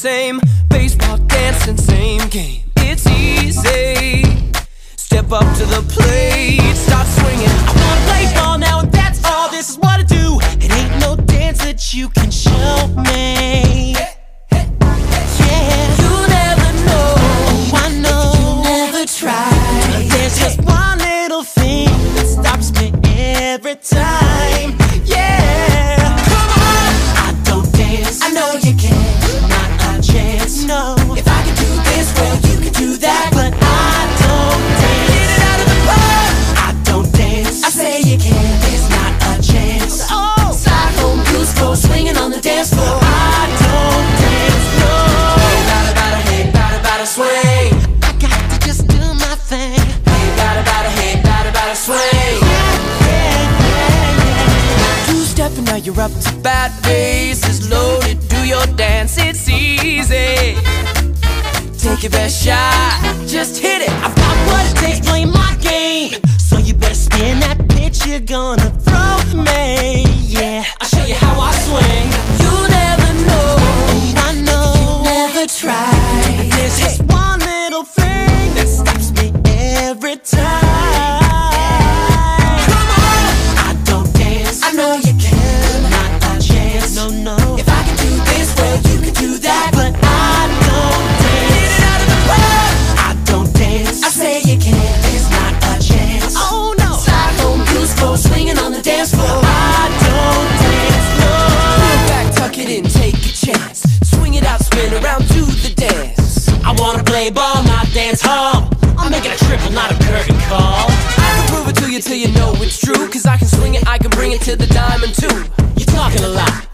same. Baseball dancing, same game. It's easy. Step up to the plate, start swinging. I wanna play ball now, and that's all. This is what I do. It ain't no dance that you can show me. Yeah. You never know. I know. You never try. There's just one little thing that stops me every time. Now you're up to. Bass is loaded. Do your dance, it's easy. Take your best shot. Just hit it. I've got what it takes, play my game. So you better spin that pitch you're gonna throw me. Yeah, I'll show you how I swing. You never know. I know. You Never try. There's just one little thing that stops me every time. Ball, not dance hall. I'm making a triple, not a curtain call. I can prove it to you till you know it's true. Cause I can swing it, I can bring it to the diamond too. You're talking a lot.